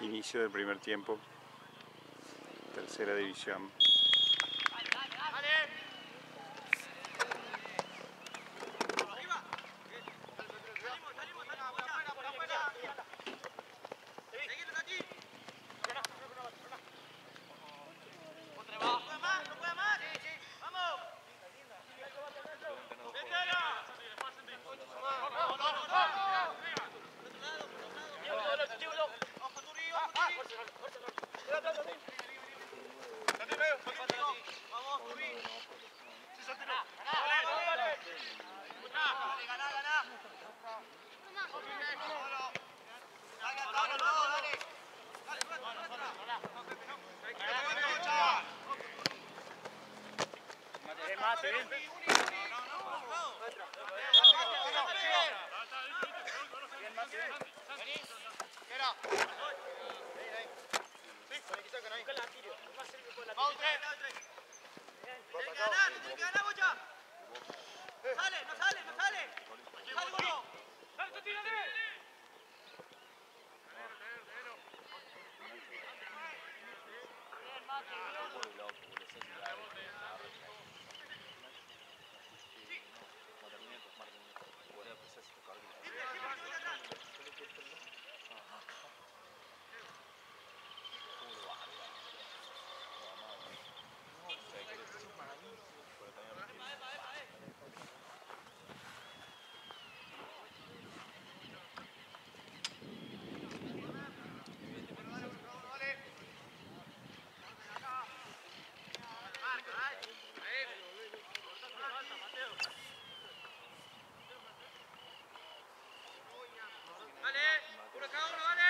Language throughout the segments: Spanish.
Inicio del primer tiempo, tercera división. Martín. Huracão na hora!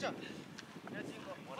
Bien, bien.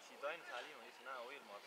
सी त होइन साली हुनेछ न ओयर म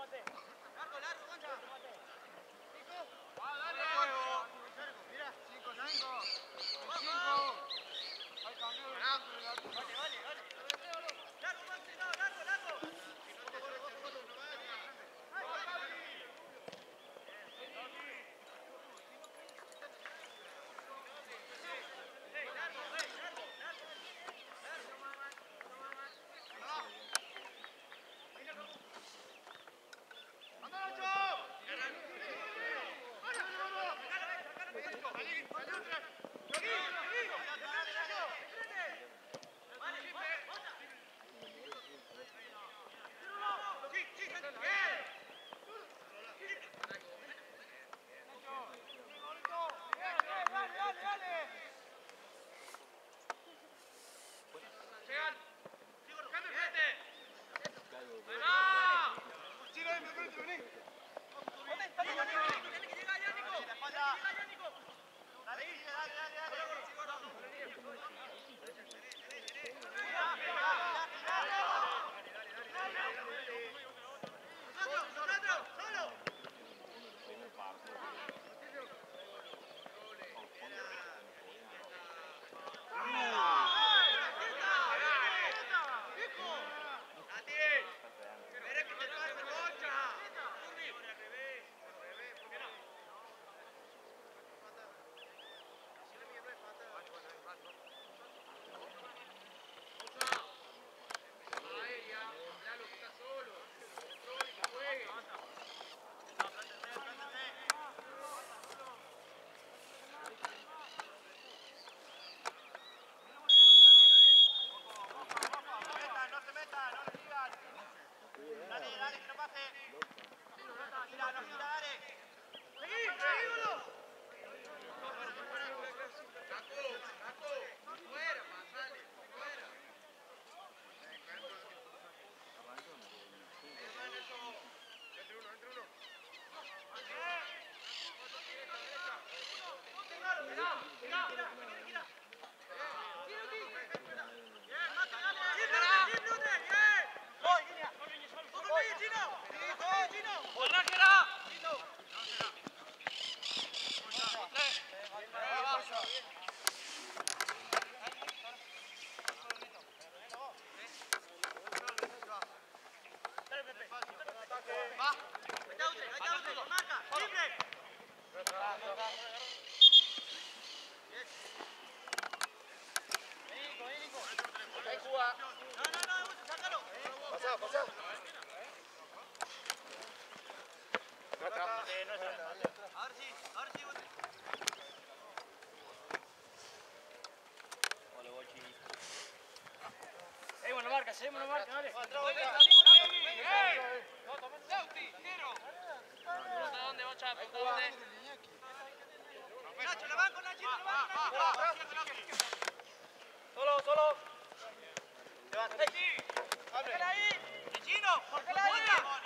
Largo, largo, concha. Listo. Va, dale. Mira, cinco, cinco. cinco. Pasemos nomás, ¡Tiro! Dónde, Solo, solo. ¡Abre! Ahí! ¡Chino! ¡Déjala ahí!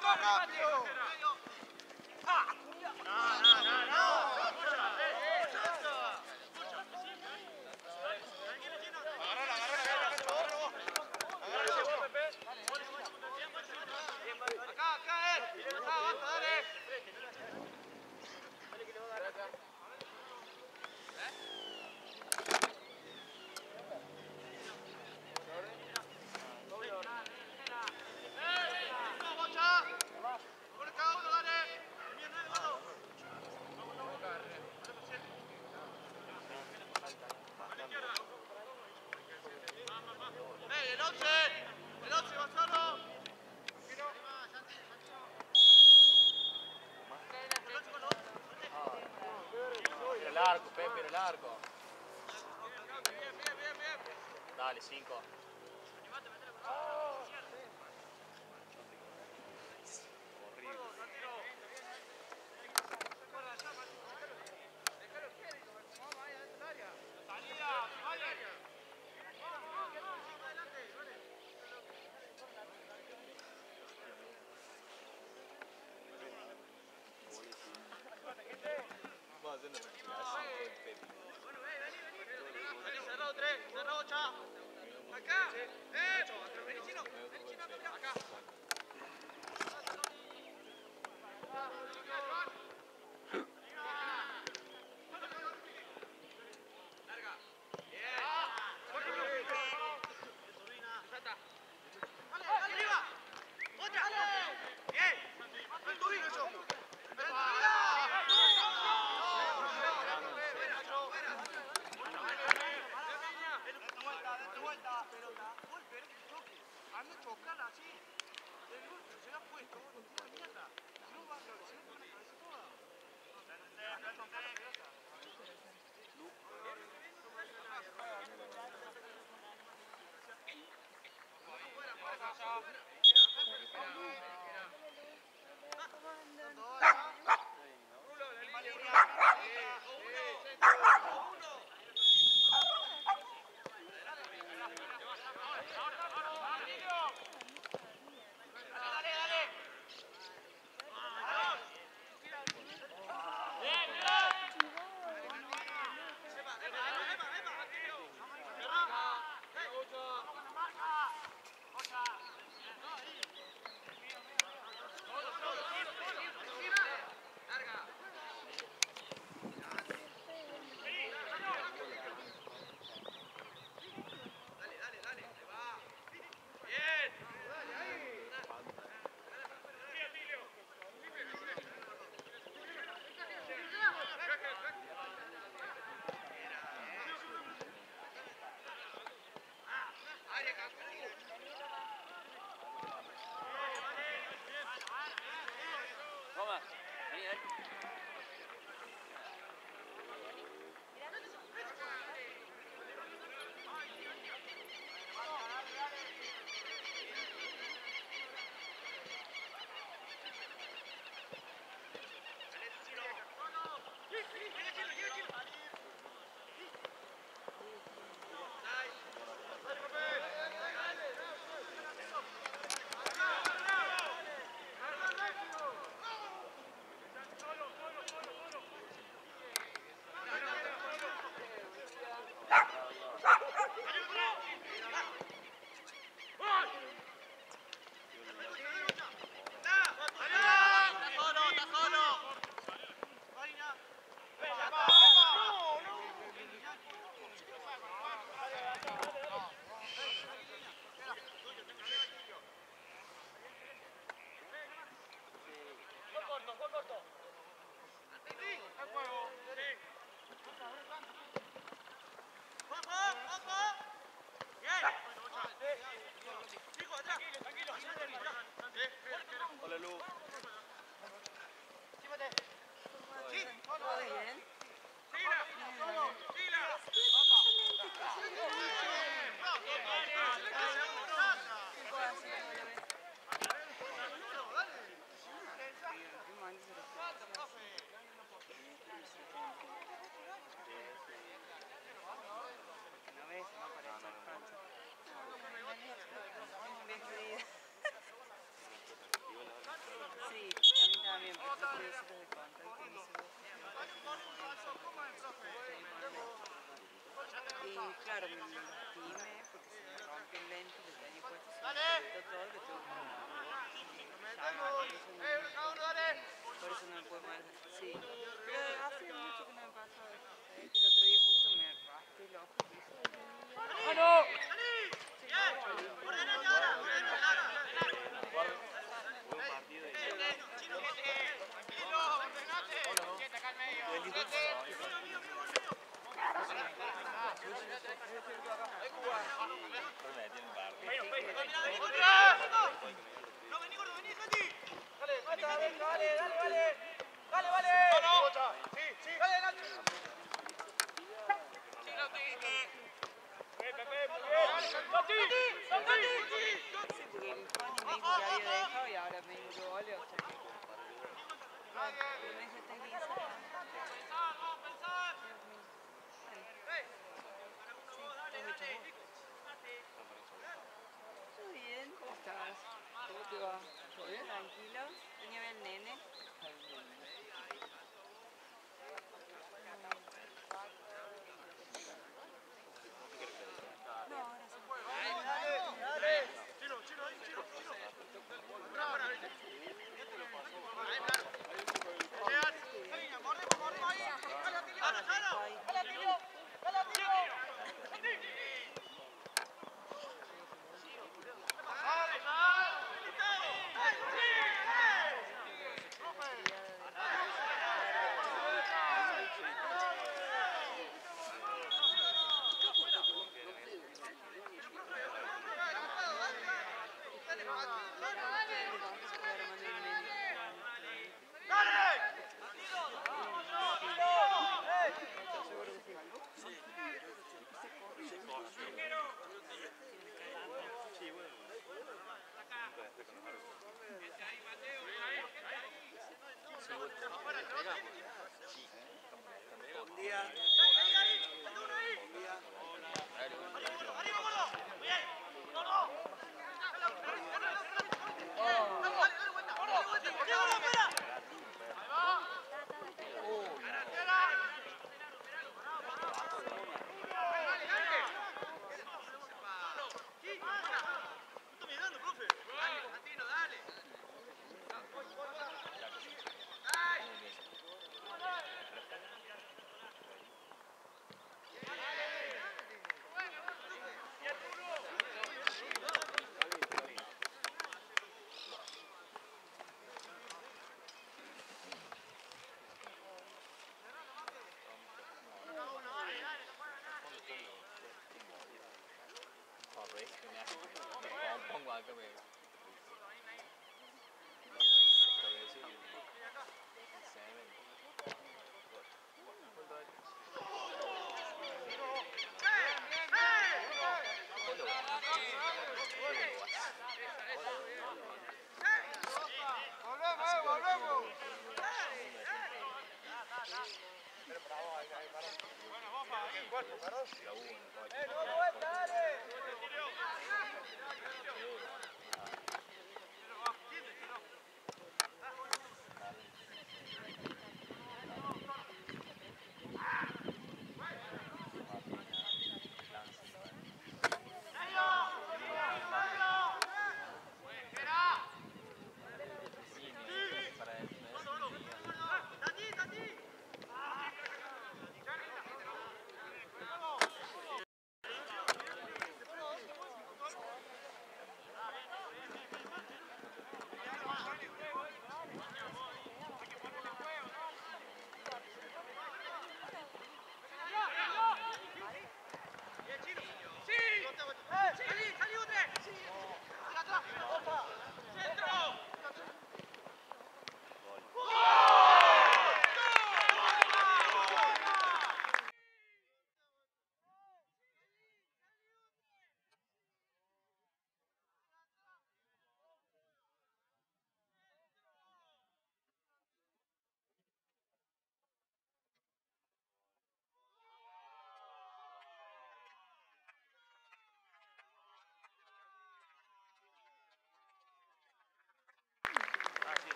Torre, Matteo! Dale, 5. Bueno, eh, vení, vení, vení. Cerrado 3, cerrado 8. Thank you. ハハハハ! Yeah. Hola Me lastimé porque se me rompió el lente del año puesto, se me todo, que tuve que por eso no me puedo mover. Sí, pero hace mucho que no me pasa. Que el otro día justo me raspé el ojo. y dije, pongo a. Bueno, vamos ahí. Cuatro, ¿verdad? Sí, la uno. Eh, no, dale.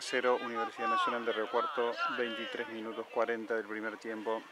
1 a 0 Universidad Nacional de Río Cuarto, 23 minutos 40 del primer tiempo.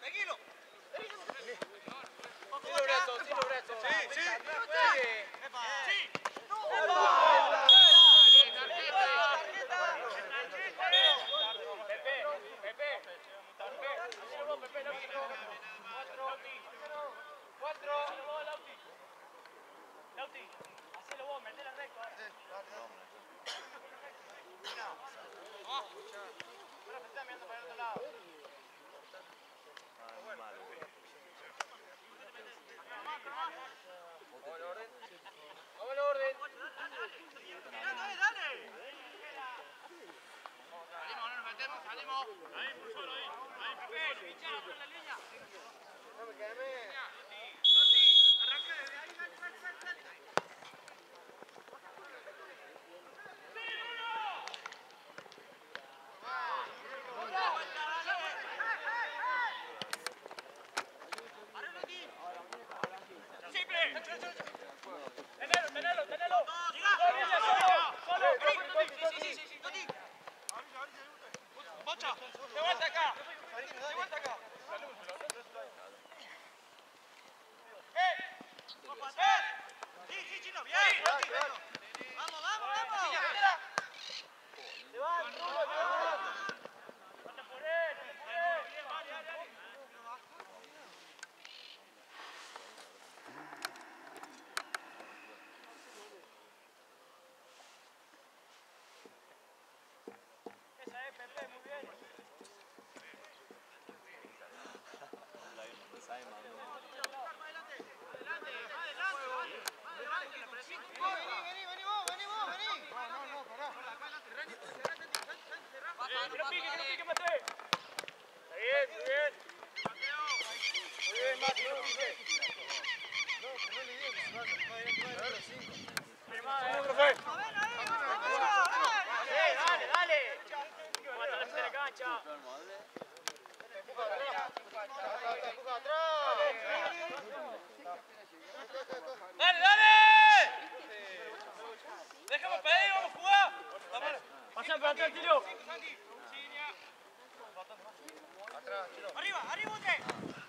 Tranquillo! Sì, sì! Sì, sì! No pique, はありません。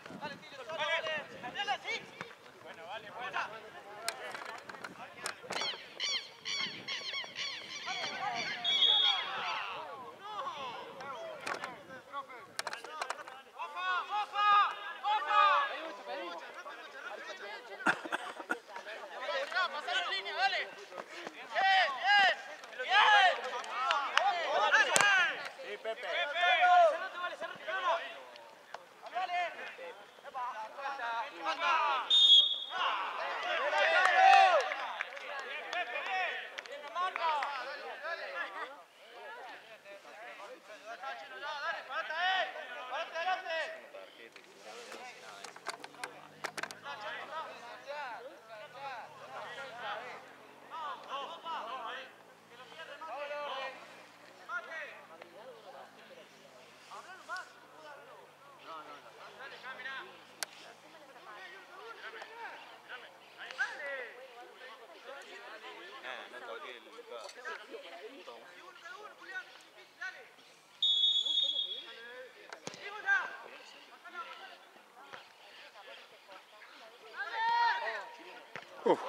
Uf.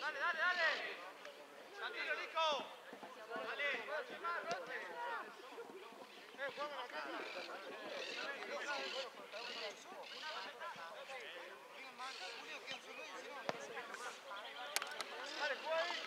Dale, dale, dale. Santino, Nico. Dale. Eh, juega la cara. Dale, juega ahí.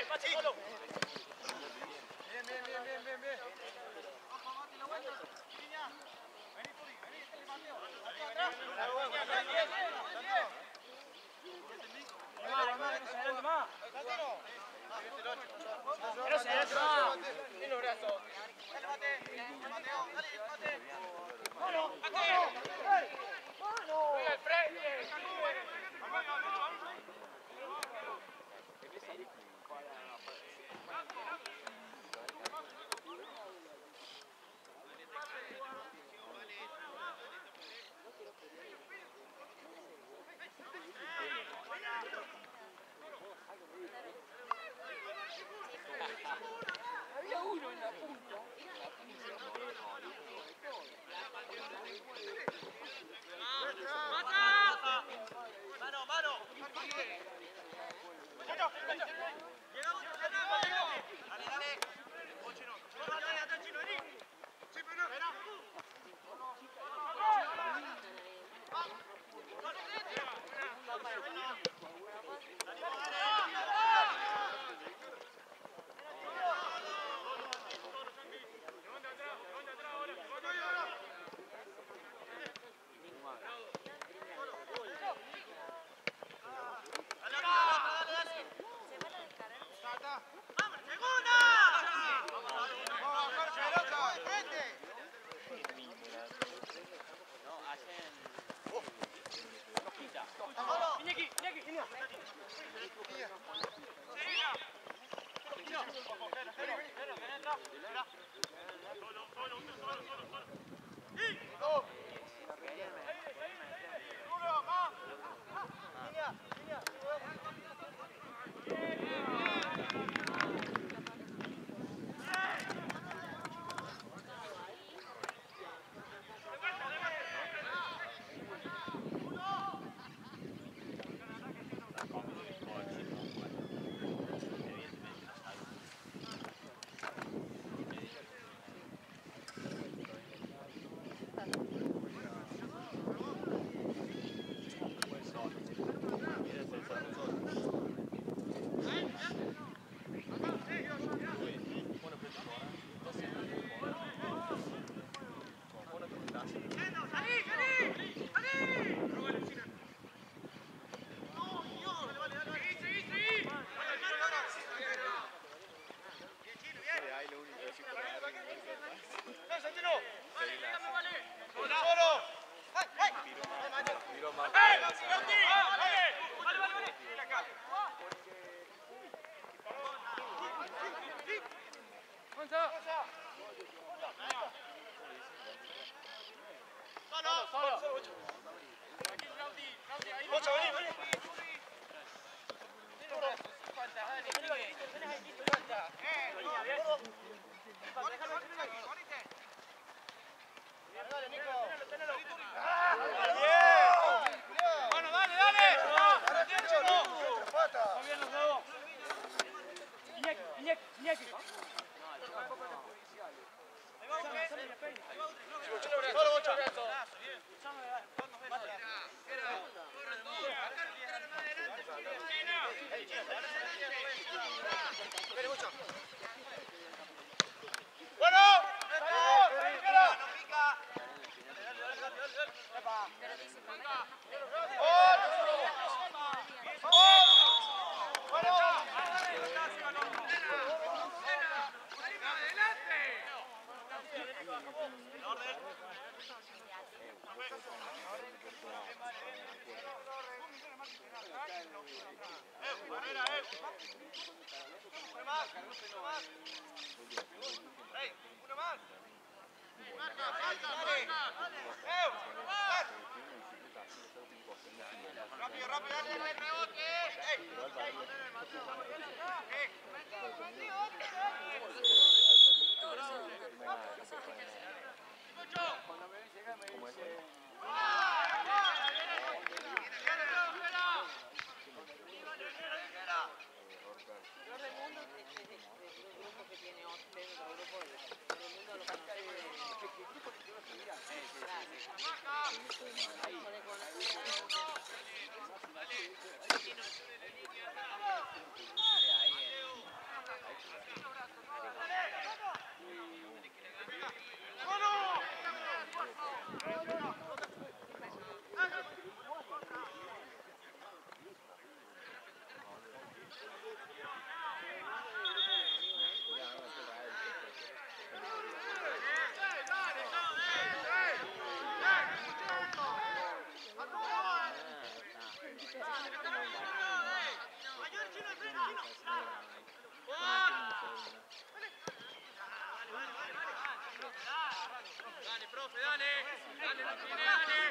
atrás, Chino, vení. Sí, pero no. ¡Vamos, segunda! Go! Bueno, profe, dale. Dale, tiene, dale.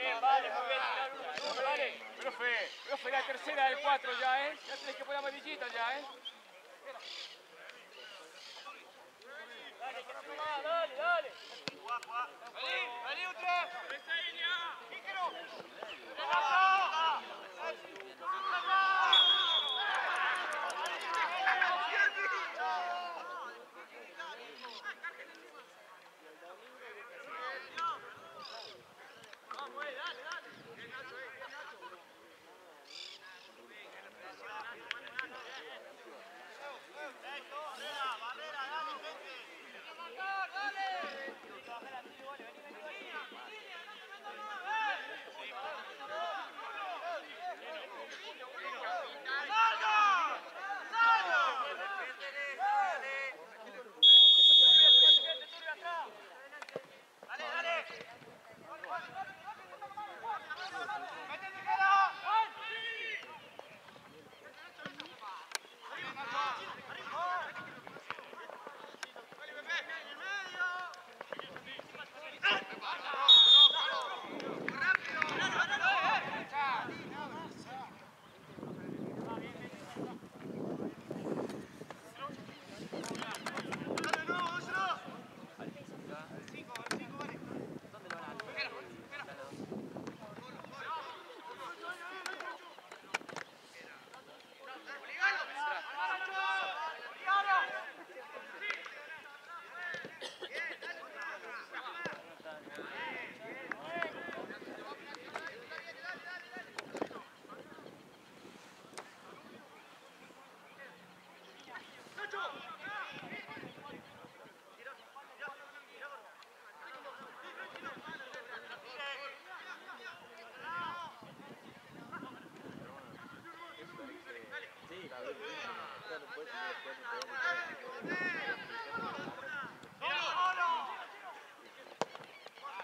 Bien, vale, muy bien. Vale, la tercera del 4 ya, ¿eh? Ya tenés que poner amarillita ya, ¿eh?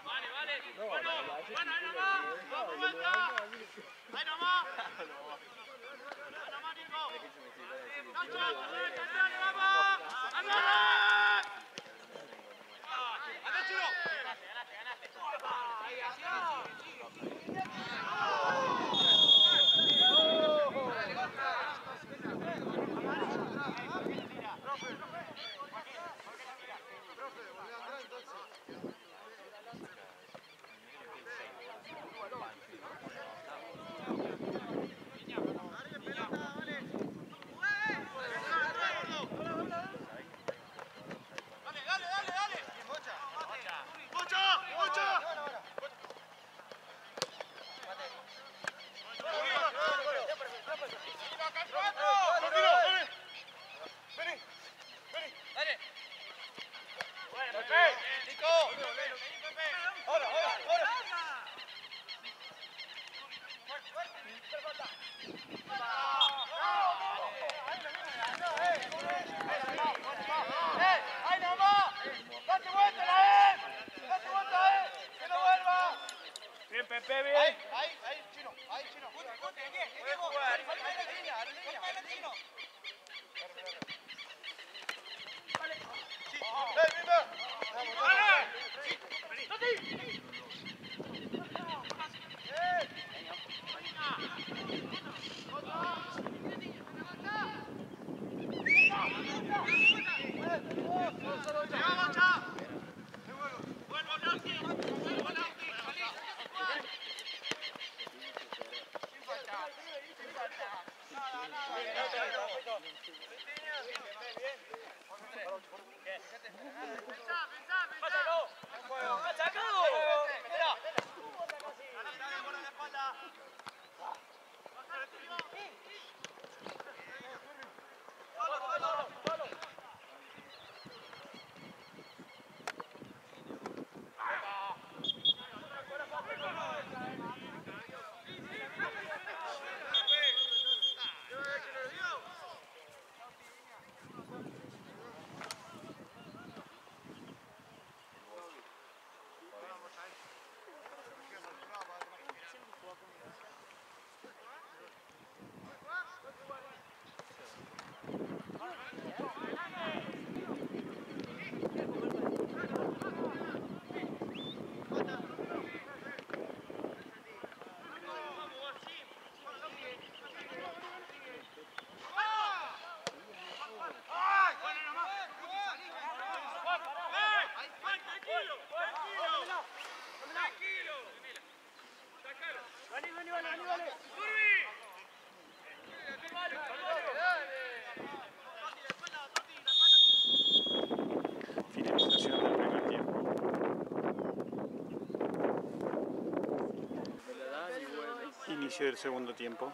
Vale, vale. Bueno, bueno, ahí nomás. Vamos, Finalización del primer tiempo. Inicio del segundo tiempo.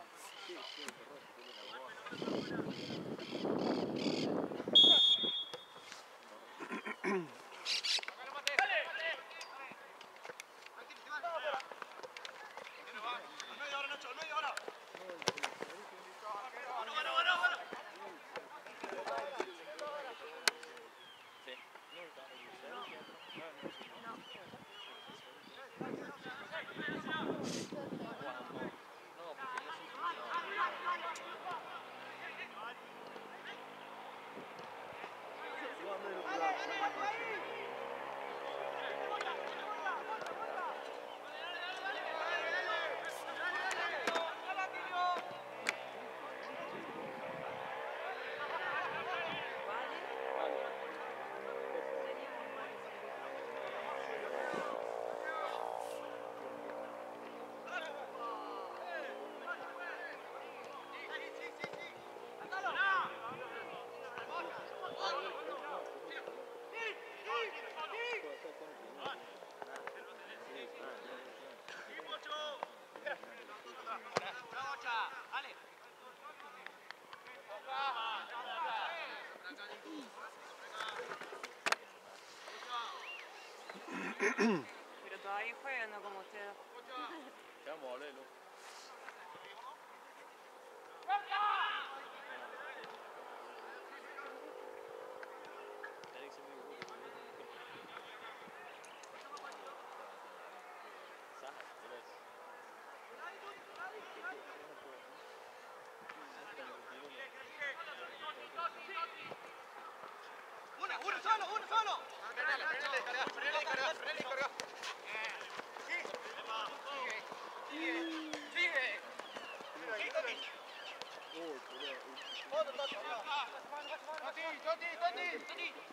Pero todavía juegan, no como ustedes. Mole, solo, uno solo. Tadi, tadi, tadi, tadi.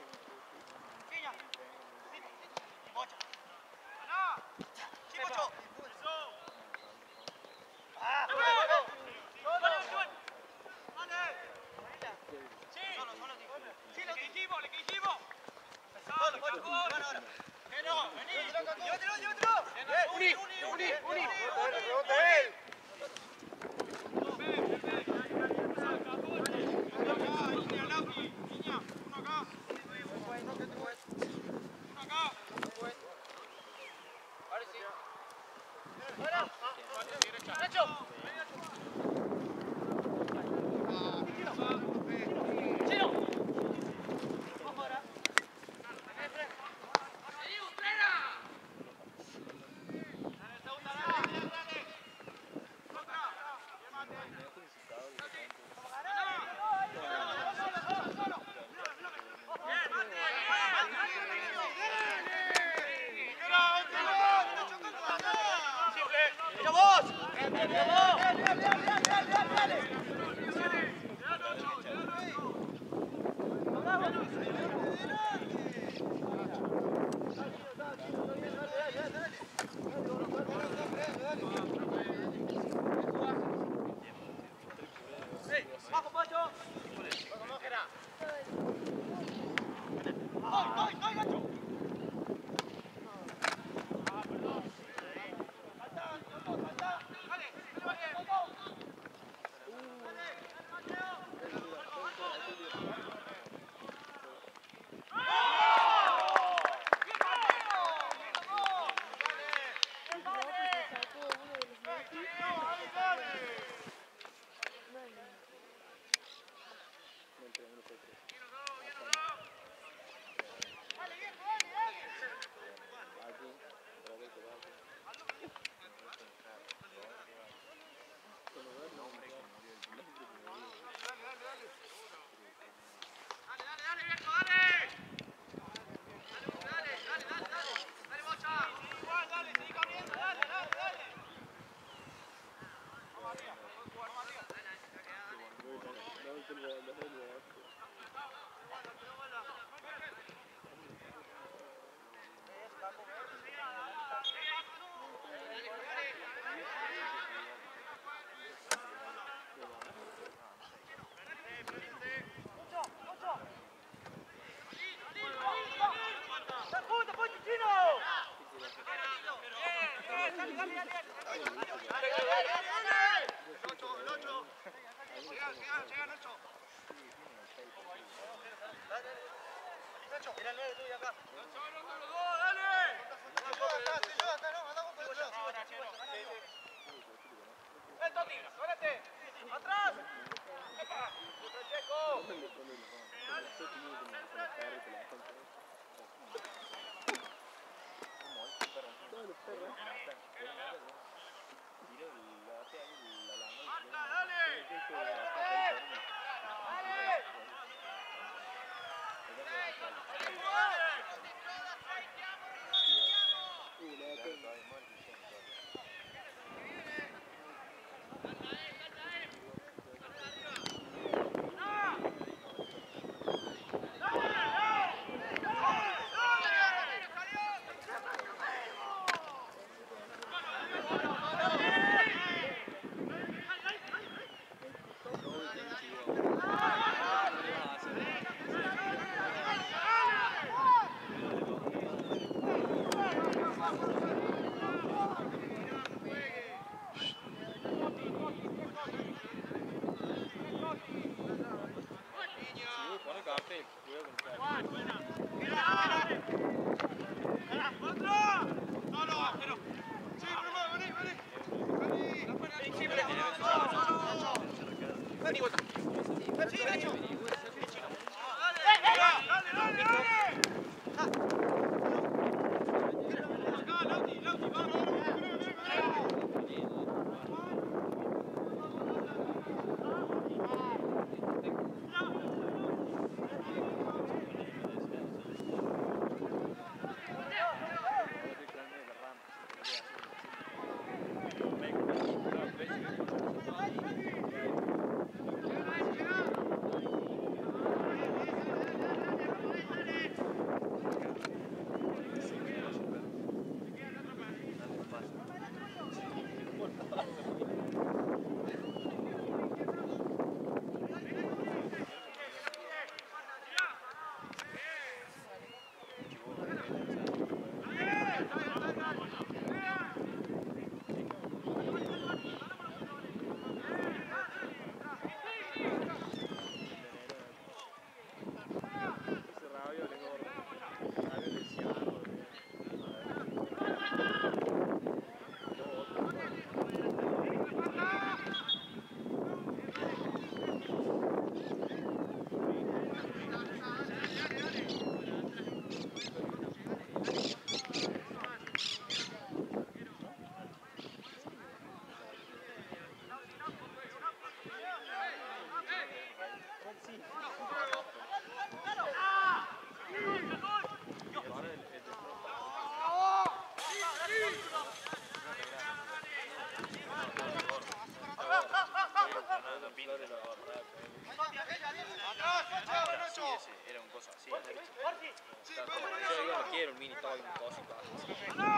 Come on.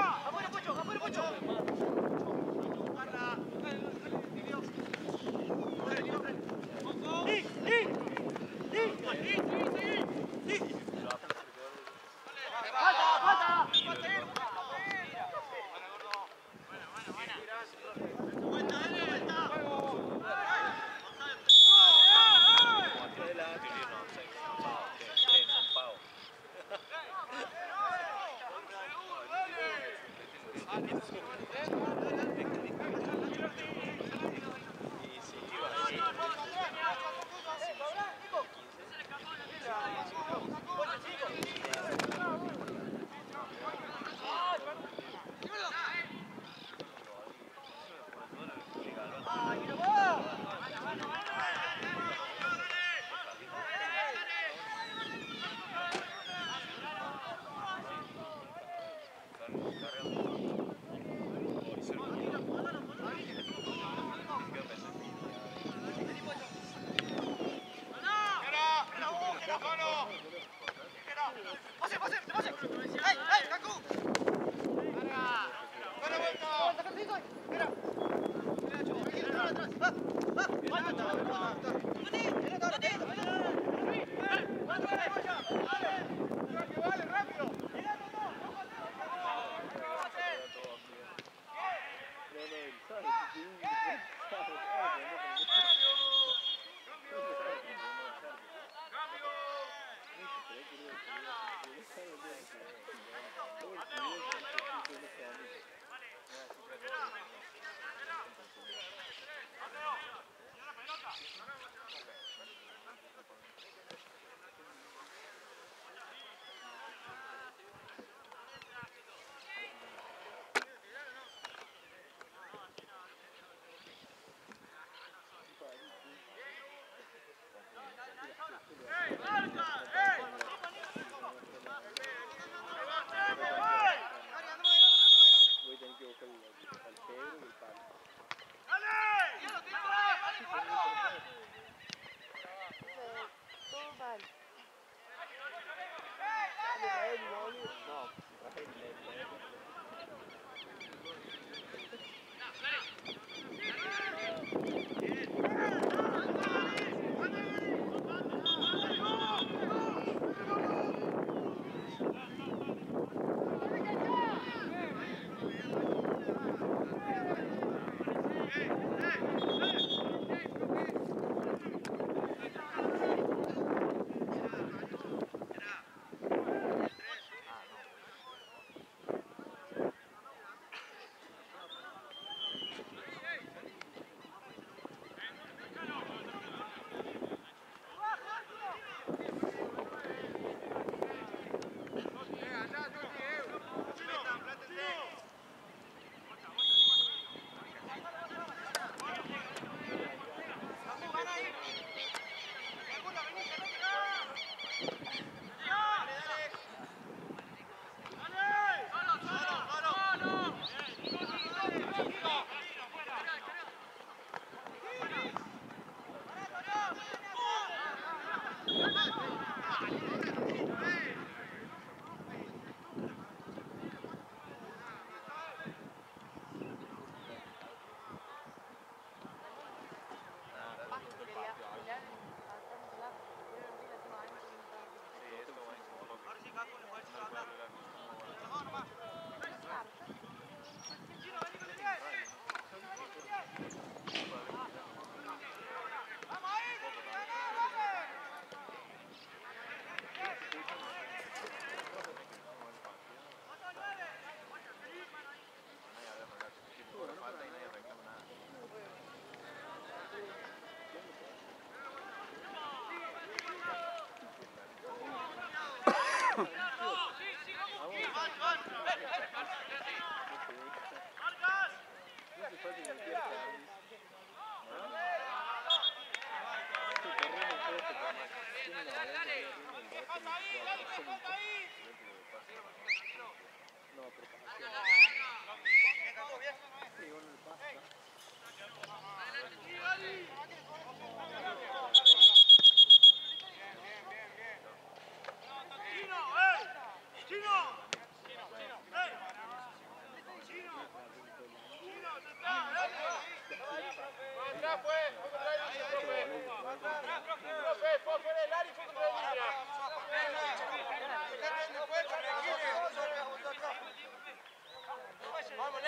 Yeah.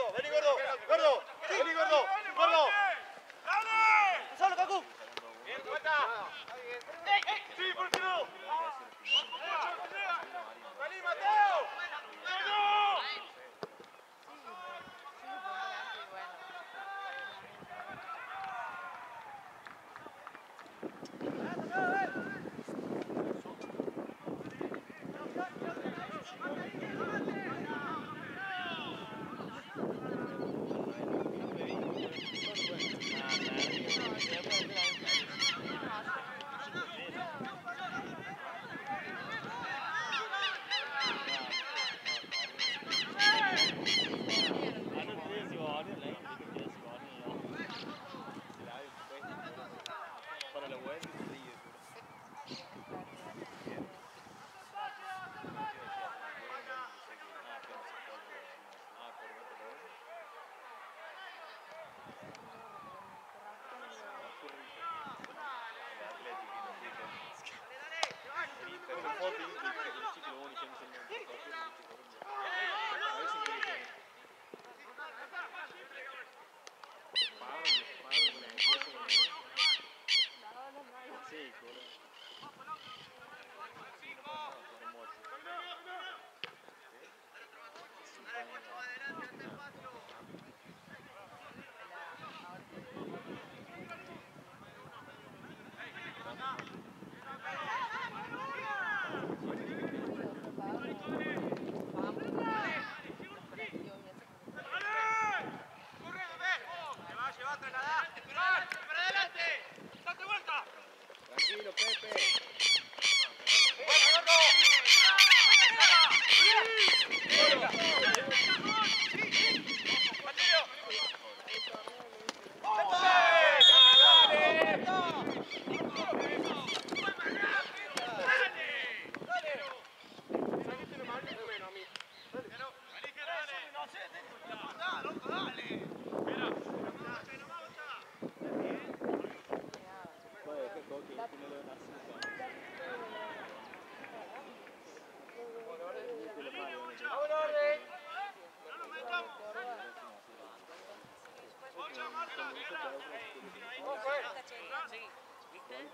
gordo, vení gordo, gordo, vení gordo, gordo. ¡Dale! ¡Solo, Cacu! ¡Bien, cuenta! ¡El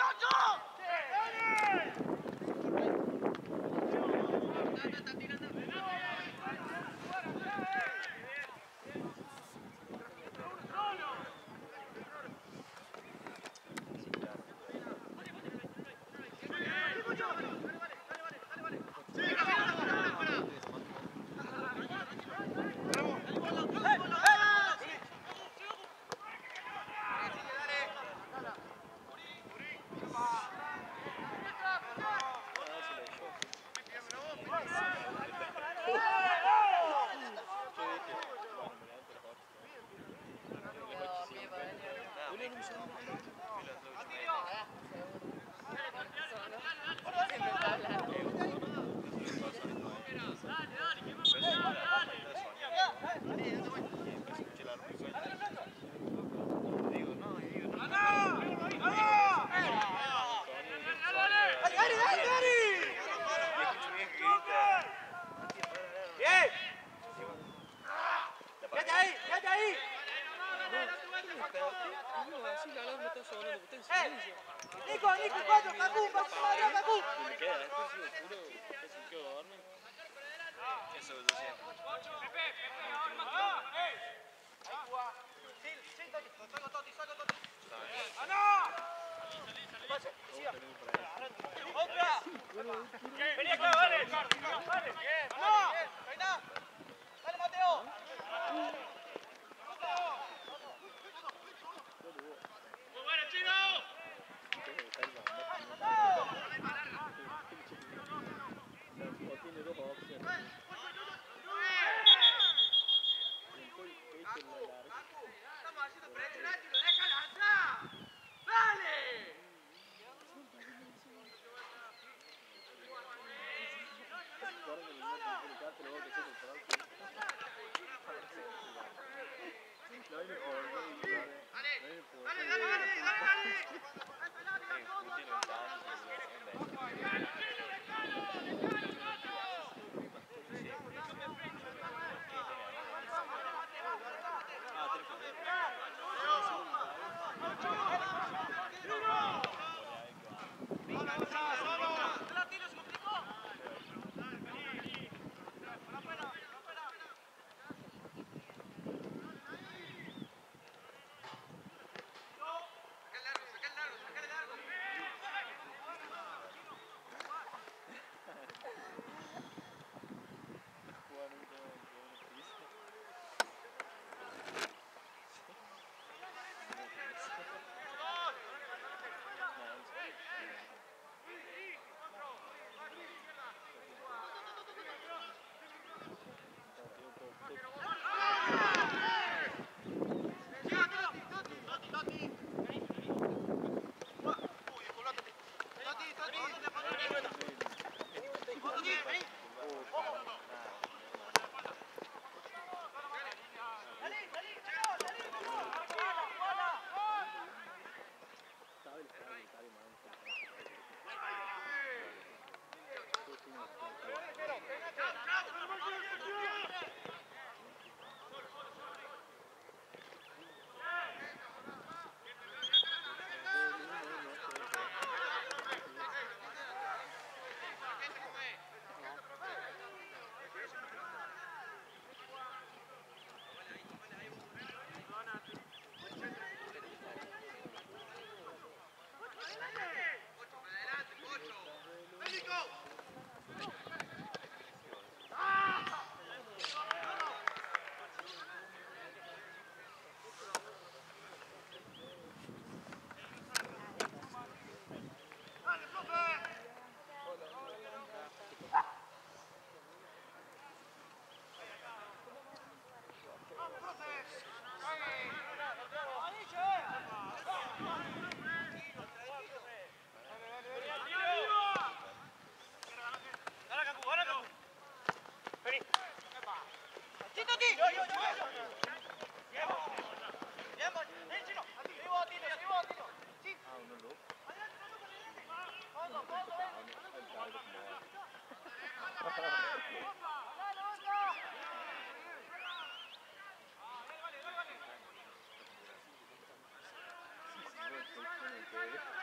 ocho! Okay.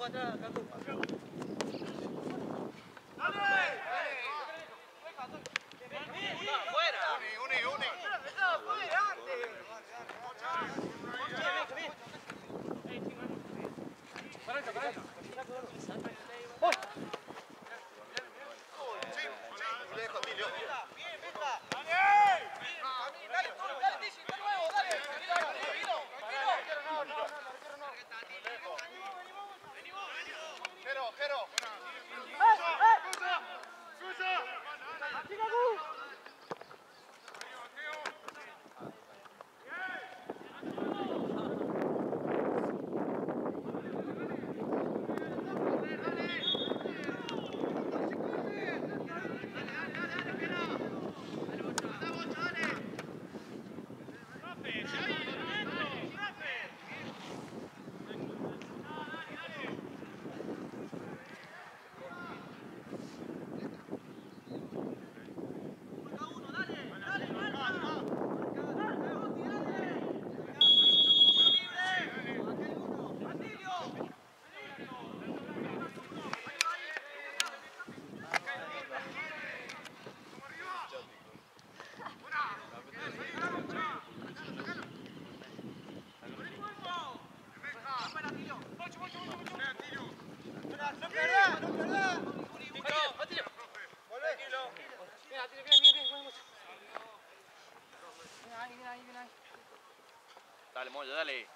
我这还够不 Dale, Moyo, dale.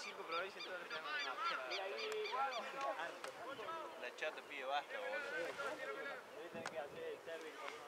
25 provincias en todo el La chat te pide basta, boludo. No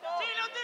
¡Sí, lo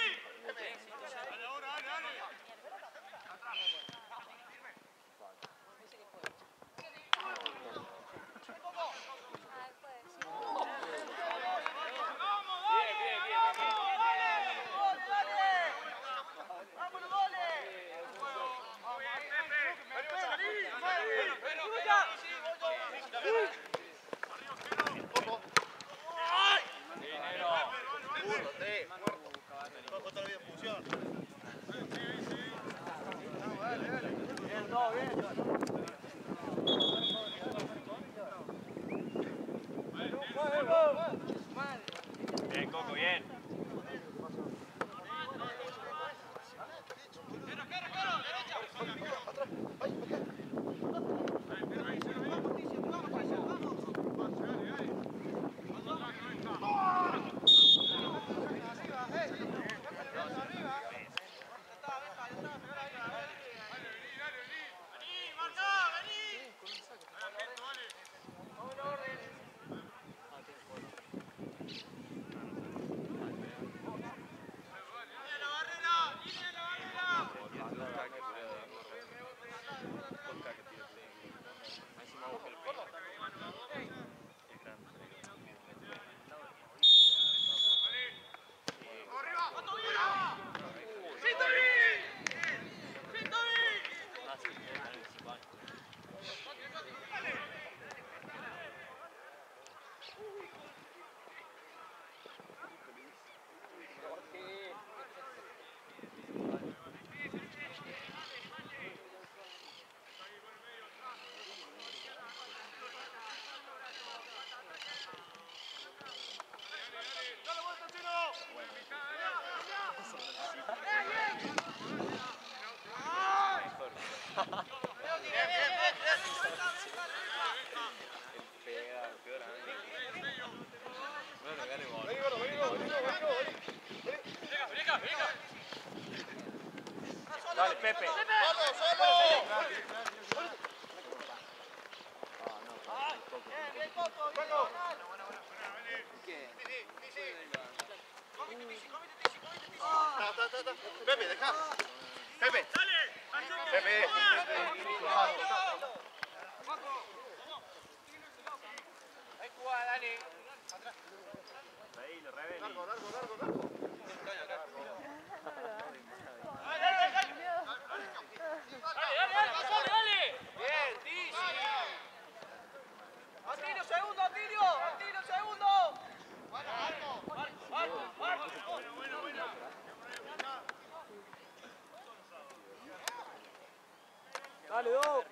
Dale,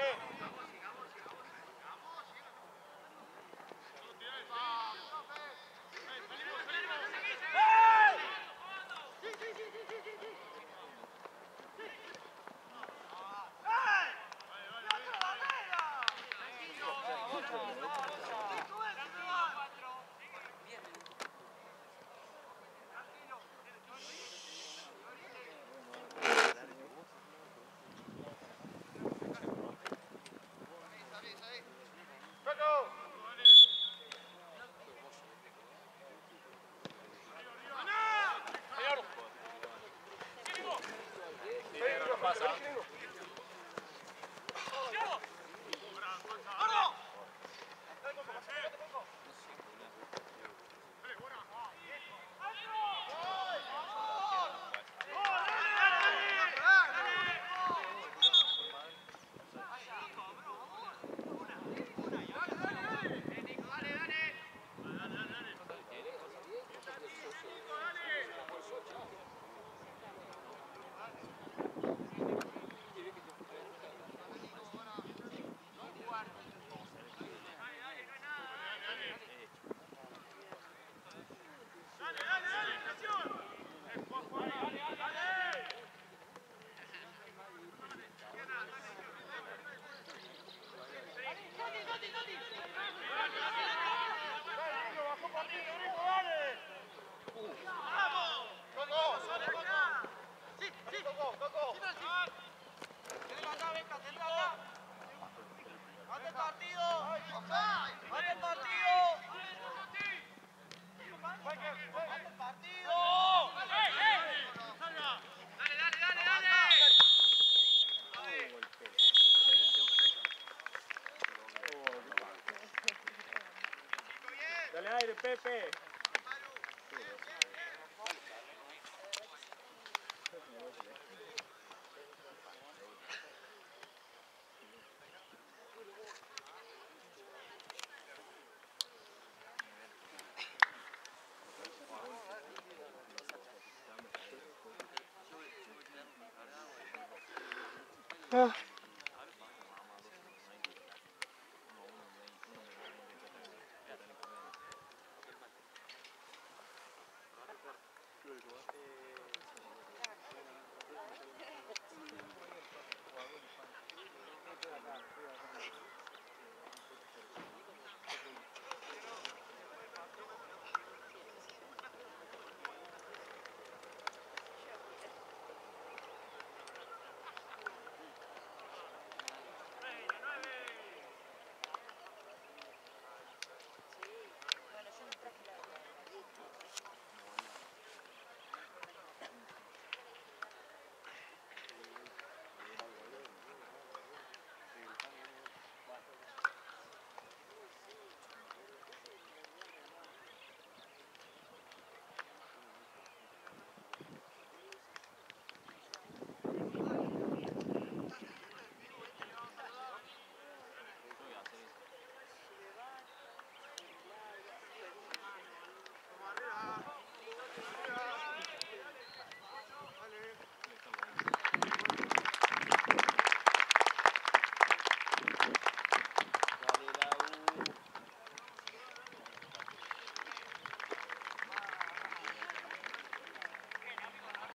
Go! Aire, Pepe.